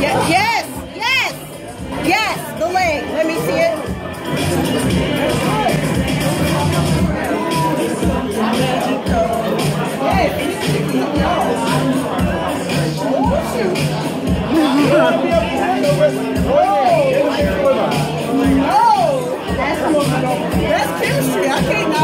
Yes, yes, yes, yes, the leg. Let me see it. oh, that's, that's chemistry. I can't.